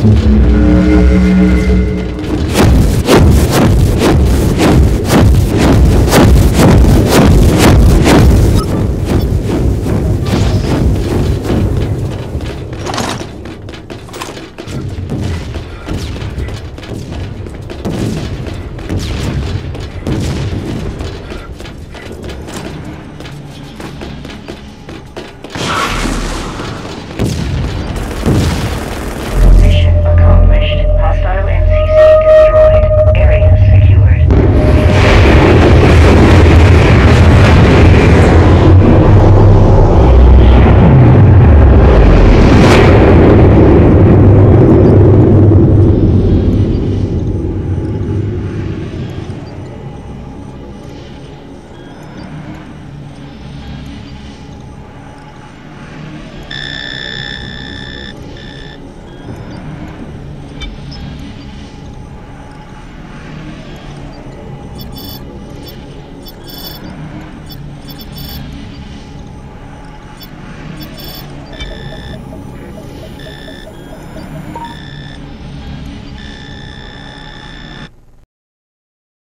Thank you.